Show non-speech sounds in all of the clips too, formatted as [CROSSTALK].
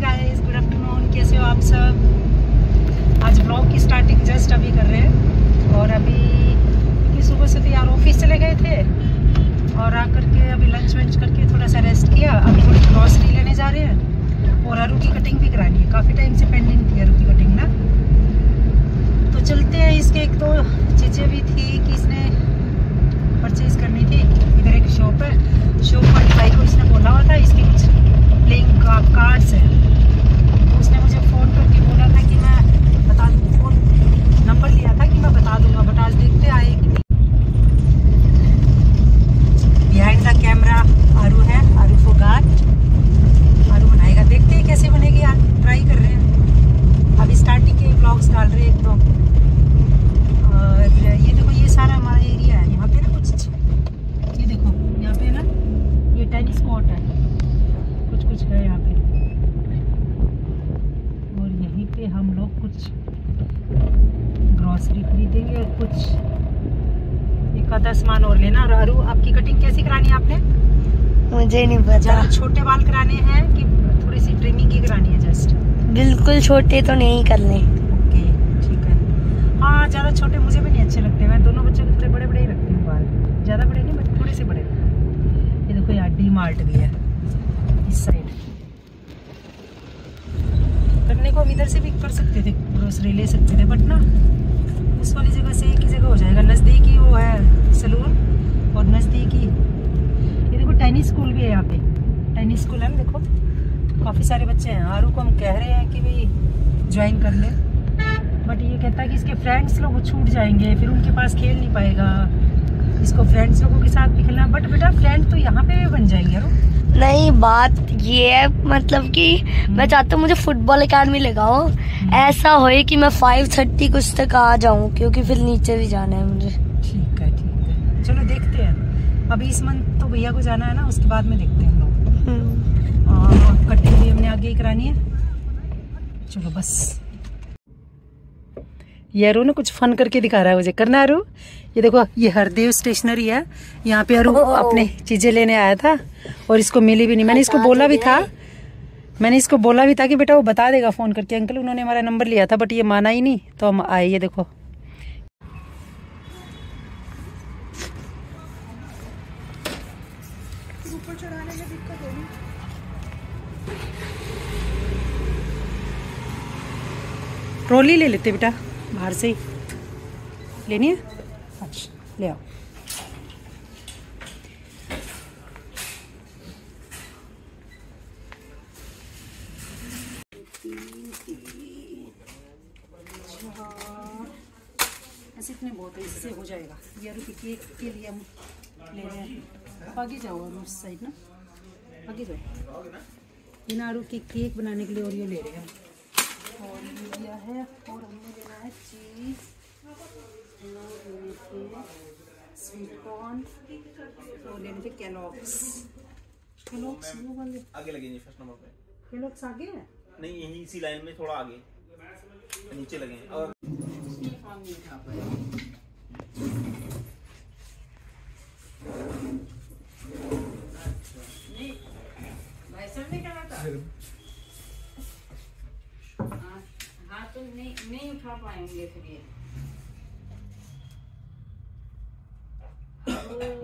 Guys good afternoon कैसे हो आप सब? आज ब्लॉग की स्टार्टिंग जस्ट अभी कर रहे हैं और अभी क्योंकि सुबह से तो यार ऑफ़िस चले गए थे और आकर के अभी लंच वंच करके थोड़ा सा रेस्ट किया। अभी थोड़ी ग्रॉसरी लेने जा रहे हैं और अरु की कटिंग भी करानी है। काफ़ी टाइम से पेंडिंग थी अरु की कटिंग ना। तो चलते हैं इसके एक दो चीज़ें भी थी कि इसने परचेज करनी थी। इधर एक शॉप है। शॉप वाली भाई को इसने बोला हुआ था, इसके कुछ प्लेइंग कार्ड्स हैं तो उसने मुझे फ़ोन करके बोला था कि मैं बता दूँ फ़ोन नंबर लिया था कि मैं बता दूँगा बट आज देखते आए कि बिहाइंड द कैमरा आरू है आरू फोगाट आरू बनाएगा देखते हैं कैसे बनेगी आज ट्राई कर रहे हैं अभी स्टार्टिंग के ब्लॉग्स डाल रहे हैं एक दो और ये देखो ये सारा हमारा एरिया है यहाँ पे ना कुछ ये देखो यहाँ पे ना ये टेनिस कोर्ट है कुछ कुछ है यहाँ पे और यहीं पे हम लोग कुछ ग्रॉसरी खरीदेंगे और कुछ एक आधा सामान और लेना। और अरु आपकी कटिंग कैसी करानी है आपने? मुझे नहीं पता। ज़्यादा छोटे बाल कराने हैं कि थोड़ी सी ट्रिमिंग की करानी है जस्ट बिल्कुल छोटे तो नहीं करने। ओके ठीक है। हाँ ज़्यादा छोटे मुझे भी नहीं अच्छे लगते। मैं दोनों बच्चों के थोड़े बड़े बड़े ही रखती हूँ बाल। ज़्यादा बड़े नहीं बट थोड़े से बड़े। ये देखो यहाँ डी मार्ट भी है। इस साइड करने को हम इधर से भी कर सकते थे ग्रोसरी ले सकते थे बट ना, उस वाली जगह से एक ही जगह हो जाएगा। नज़दीकी वो है सलून और नज़दीकी, ये देखो टेनिस स्कूल भी है यहाँ पे। टेनिस स्कूल है ना देखो। काफ़ी सारे बच्चे हैं। आरू को हम कह रहे हैं कि भाई ज्वाइन कर ले। बट ये कहता है कि इसके फ्रेंड्स लोग छूट जाएँगे, फिर उनके पास खेल नहीं पाएगा। इसको फ्रेंड्स लोगों के साथ भी खेलना बट बेटा फ्रेंड तो यहाँ पे भी बन जाएँगे यारो नहीं बात ये है मतलब कि मैं चाहता हूँ मुझे फुटबॉल अकेडमी लगाओ। ऐसा होए कि मैं फाइव थर्टी कुछ तक आ जाऊँ क्योंकि फिर नीचे भी जाना है मुझे। ठीक है ठीक है। चलो देखते हैं। अभी इस मंथ तो भैया को जाना है ना उसके बाद में देखते हैं हम लोग। हम्म। कटिंग भी हमने आगे ही करानी है। चलो बस। ये अरु ने कुछ फन करके दिखा रहा है मुझे। करना अरु ये देखो ये हरदेव स्टेशनरी है। यहाँ पे अरु। अपने चीज़ें लेने आया था और इसको मिली भी नहीं। मैंने इसको बोला भी था। मैंने इसको बोला भी था कि बेटा वो बता देगा फ़ोन करके। अंकल उन्होंने हमारा नंबर लिया था बट ये माना ही नहीं। तो हम आए ये देखो। ट्रॉली ले लेते बेटा। बाहर से ही। लेनी है? अच्छा ले आओ। ऐसे इतने बहुत है इससे हो जाएगा। ये रुपये केक के लिए हम ले रहे हैं। आप आगे जाओ और उस साइड ना। आगे जाओ। ये ना आरू के केक बनाने के लिए और ये ले रहे हैं। और ये लिया है और हमने लेना है चीज़। स्वीट कॉर्न और लेने थे कैलॉक्स कैलॉक्स वो वाले। आगे लगेंगे फ़र्स्ट नंबर पे। कैलॉक्स आगे हैं? नहीं यही इसी लाइन में थोड़ा आगे। नीचे लगे और हाँ तो नहीं नहीं उठा पाएँगे फिर ये।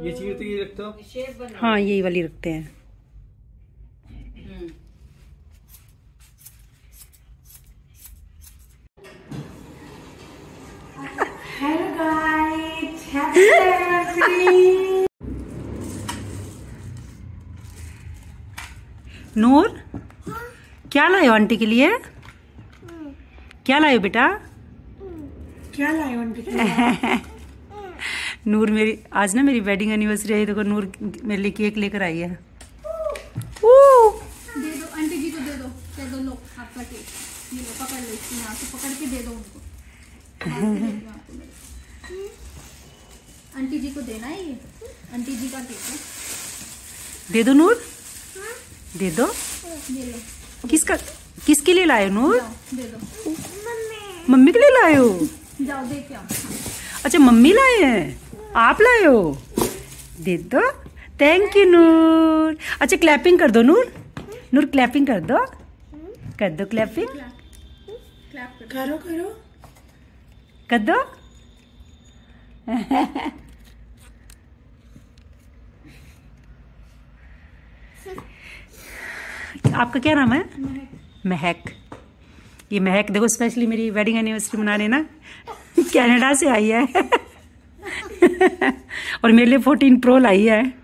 ये चीज़ तो ये रखते हो? शेप हाँ यही वाली रखते हैं। हम्म। [LAUGHS] नूर क्या लाए आंटी के लिए? क्या लाए बेटा? क्या लाए उनके [LAUGHS] नूर मेरी आज ना मेरी वेडिंग एनिवर्सरी है देखो नूर मेरे लिए केक लेकर आई है। दे दो आंटी जी को दे दो। दे दो लो आपका केक ये लो पकड़ लो इसको यहाँ से पकड़ के दे दो उनको। बाहर से देती हूँ आपको मैं। आंटी जी को देना है ये? आंटी जी का केक है। दे दो नूर। दे दो। ये लो। किसका? किसके लिए लाए नूर? मम्मी। के लिए लाए हो? अच्छा मम्मी लाए हैं? आप लाए हो? दे दो। Thank you Noor. अच्छा क्लैपिंग कर दो नूर। नूर क्लैपिंग कर दो। कर दो क्लैपिंग करो करो। कर दो। आपका क्या नाम है? महक। ये महक देखो स्पेशली मेरी वेडिंग एनिवर्सरी मनाने ना? कनाडा से आई है। और मेरे लिए फोर्टीन प्रो लाई है।